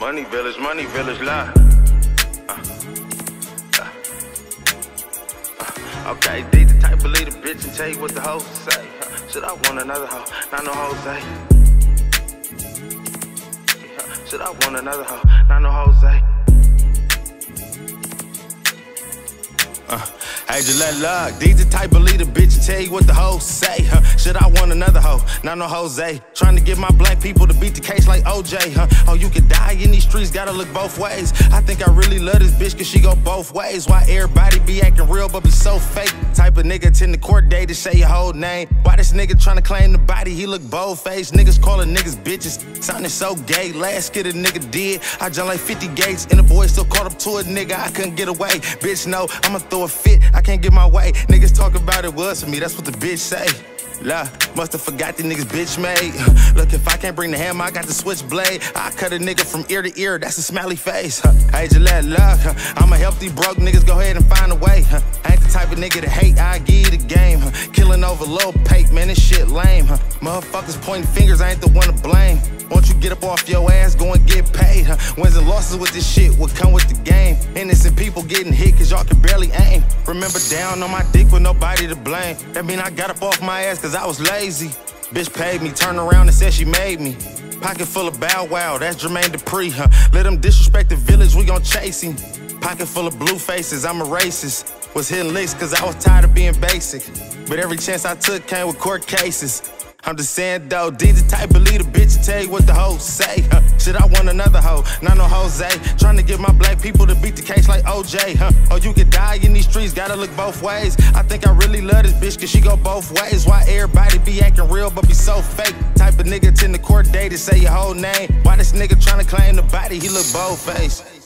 Money village, money village, lie. Uh, uh, uh. Okay, D the type of lead a bitch and tell you what the hoes say. Uh, should I want another hoe? Not no Jose. Uh, should I want another hoe? Not no Jose. Hey, Gillette Luck, these the type of leader, bitch, and tell you what the hoes say. Huh? Should I want another hoe? Not no Jose. Trying to get my black people to beat the case like OJ, huh? Oh, you could die in these streets, gotta look both ways. I think I really love this bitch, cause she go both ways. Why everybody be acting real, but be so fake? Type of nigga attend the court day to say your whole name. Why this nigga trying to claim the body? He look bold faced. Niggas calling niggas bitches. Sounding so gay. Last skit a nigga did. I jumped like 50 gates, and the boy still caught up to a nigga. I couldn't get away. Bitch, no, I'ma throw a fit. I can't get my way. Niggas talk about it was for me. That's what the bitch say. La, musta forgot the niggas bitch made. Look, if I can't bring the hammer, I got the switchblade. I cut a nigga from ear to ear, that's a smiley face. Hey, Gillette, look, I'm a healthy broke niggas, go ahead and find a way. I ain't the type of nigga to hate, I give the game. Killing over low pake, man, this shit lame. Motherfuckers pointing fingers, I ain't the one to blame. Won't you get up off your ass, go and get paid? Wins and losses with this shit will come with the game. Innocent people getting hit cause y'all can barely aim. Remember down on my dick with nobody to blame. That mean I got up off my ass cause I was lazy. Bitch paid me, turned around and said she made me. Pocket full of bow wow, that's Jermaine Dupri, huh? Let him disrespect the village, we gon' chase him. Pocket full of blue faces, I'm a racist. Was hitting licks cause I was tired of being basic. But every chance I took came with court cases. I'm just saying though, D's the type of leader, bitch, tell you what the hoes say. Huh? Should I want another hoe? Not no Jose. Trying to get my black people to beat the case like OJ, huh? Or you could die in these streets, gotta look both ways. I think I really love this bitch, cause she go both ways. Why everybody be acting real, but be so fake? Type of nigga attend the court day to say your whole name. Why this nigga trying to claim the body, he look both face.